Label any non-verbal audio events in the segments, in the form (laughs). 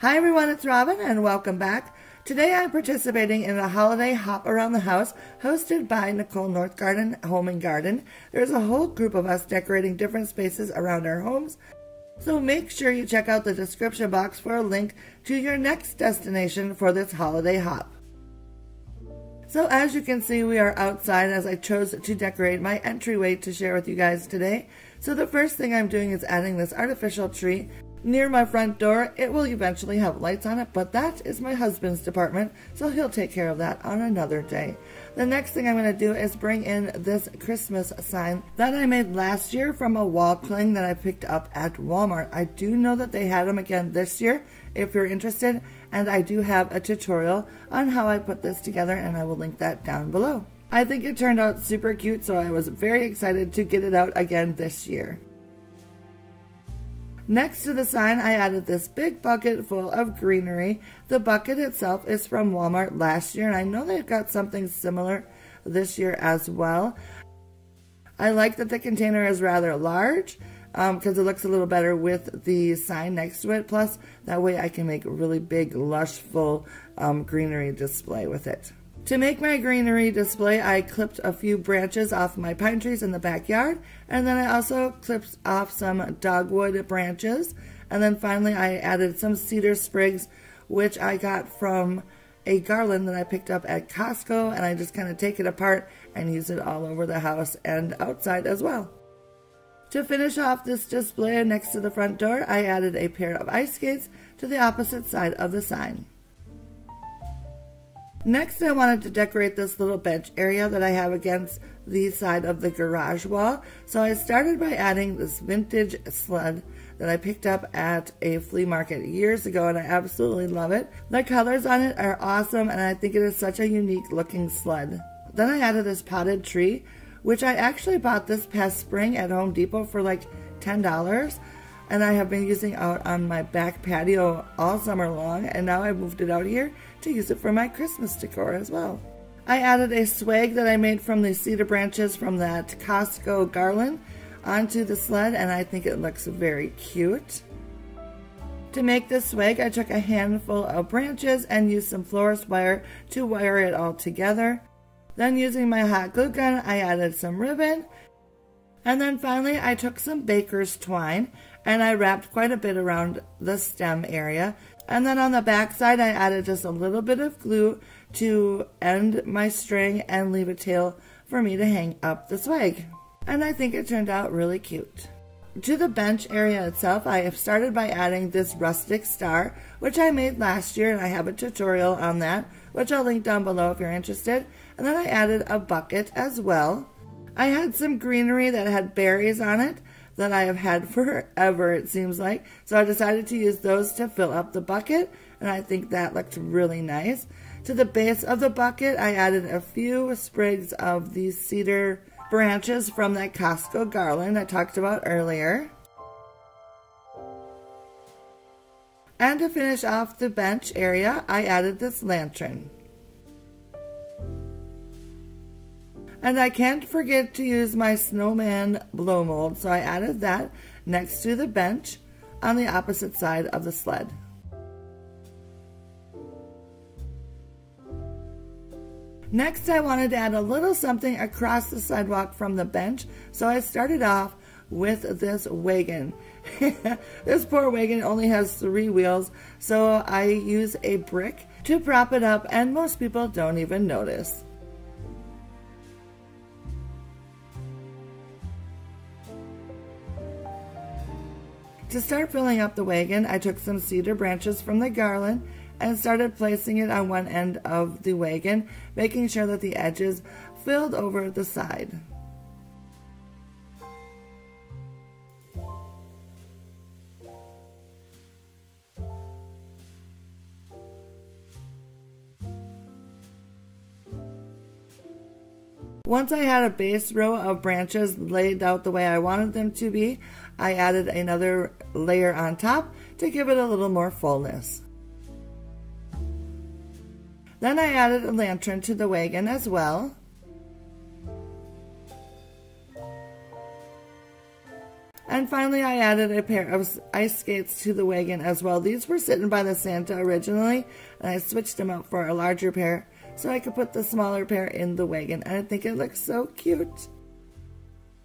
Hi everyone, it's Robin and welcome back. Today I'm participating in a holiday hop around the house hosted by Nicole Northgarden Home and Garden. There's a whole group of us decorating different spaces around our homes. So make sure you check out the description box for a link to your next destination for this holiday hop. So as you can see, we are outside as I chose to decorate my entryway to share with you guys today. So the first thing I'm doing is adding this artificial tree Near my front door, it will eventually have lights on it, but that is my husband's department, so he'll take care of that on another day. The next thing I'm going to do is bring in this Christmas sign that I made last year from a wall cling that I picked up at Walmart. I do know that they had them again this year if you're interested, and I do have a tutorial on how I put this together, and I will link that down below. I think it turned out super cute, so I was very excited to get it out again this year. Next to the sign, I added this big bucket full of greenery. The bucket itself is from Walmart last year, and I know they've got something similar this year as well. I like that the container is rather large because um, it looks a little better with the sign next to it. Plus, that way I can make a really big, lush, full um, greenery display with it. To make my greenery display, I clipped a few branches off my pine trees in the backyard, and then I also clipped off some dogwood branches, and then finally I added some cedar sprigs, which I got from a garland that I picked up at Costco, and I just kind of take it apart and use it all over the house and outside as well. To finish off this display next to the front door, I added a pair of ice skates to the opposite side of the sign. Next, I wanted to decorate this little bench area that I have against the side of the garage wall. So I started by adding this vintage sled that I picked up at a flea market years ago and I absolutely love it. The colors on it are awesome and I think it is such a unique looking sled. Then I added this potted tree, which I actually bought this past spring at Home Depot for like $10 and I have been using out on my back patio all summer long and now I moved it out here to use it for my Christmas decor as well. I added a swag that I made from the cedar branches from that Costco garland onto the sled and I think it looks very cute. To make this swag, I took a handful of branches and used some florist wire to wire it all together. Then using my hot glue gun, I added some ribbon. And then finally, I took some baker's twine and I wrapped quite a bit around the stem area and then on the back side, I added just a little bit of glue to end my string and leave a tail for me to hang up the swag. And I think it turned out really cute. To the bench area itself, I have started by adding this rustic star, which I made last year, and I have a tutorial on that, which I'll link down below if you're interested. And then I added a bucket as well. I had some greenery that had berries on it, that I have had forever, it seems like. So I decided to use those to fill up the bucket, and I think that looked really nice. To the base of the bucket, I added a few sprigs of these cedar branches from that Costco garland I talked about earlier. And to finish off the bench area, I added this lantern. And I can't forget to use my snowman blow mold, so I added that next to the bench on the opposite side of the sled. Next, I wanted to add a little something across the sidewalk from the bench, so I started off with this wagon. (laughs) this poor wagon only has three wheels, so I use a brick to prop it up, and most people don't even notice. To start filling up the wagon, I took some cedar branches from the garland and started placing it on one end of the wagon, making sure that the edges filled over the side. Once I had a base row of branches laid out the way I wanted them to be, I added another layer on top to give it a little more fullness. Then I added a lantern to the wagon as well. And finally, I added a pair of ice skates to the wagon as well. These were sitting by the Santa originally, and I switched them out for a larger pair so I could put the smaller pair in the wagon. And I think it looks so cute.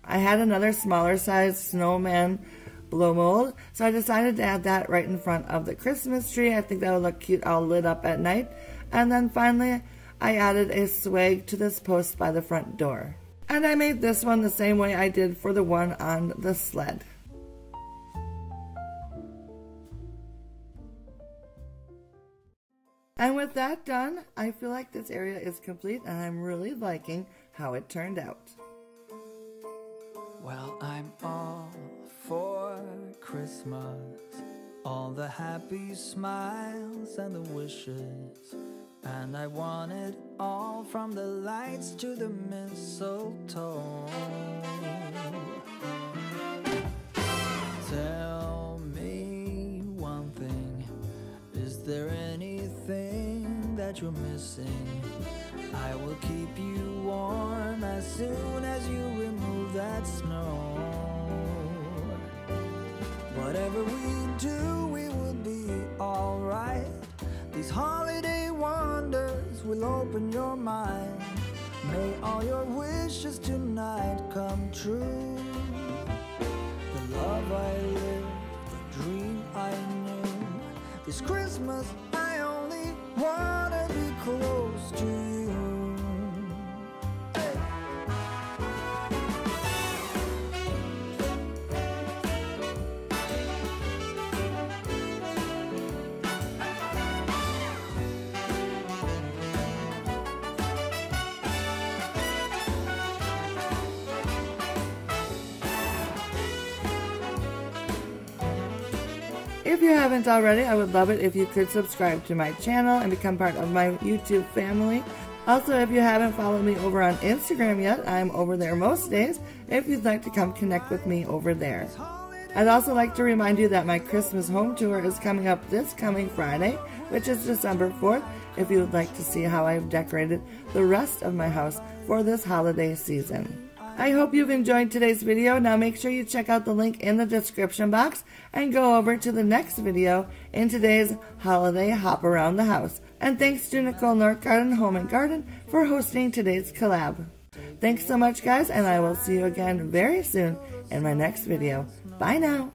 I had another smaller size snowman blow mold, so I decided to add that right in front of the Christmas tree. I think that would look cute all lit up at night. And then finally, I added a swag to this post by the front door. And I made this one the same way I did for the one on the sled. And with that done, I feel like this area is complete and I'm really liking how it turned out. Well, I'm all for Christmas. All the happy smiles and the wishes. And I want it all from the lights to the mistletoe. Anything that you're missing? I will keep you warm as soon as you remove that snow. Whatever we do, we will be alright. These holiday wonders will open your mind. May all your wishes tonight come true. The love I live, the dream I knew. This Christmas, wanna be close to you. If you haven't already, I would love it if you could subscribe to my channel and become part of my YouTube family. Also, if you haven't followed me over on Instagram yet, I'm over there most days if you'd like to come connect with me over there. I'd also like to remind you that my Christmas home tour is coming up this coming Friday, which is December 4th, if you would like to see how I've decorated the rest of my house for this holiday season. I hope you've enjoyed today's video. Now make sure you check out the link in the description box and go over to the next video in today's holiday hop around the house. And thanks to Nicole Northgarden Home and Garden for hosting today's collab. Thanks so much guys and I will see you again very soon in my next video. Bye now.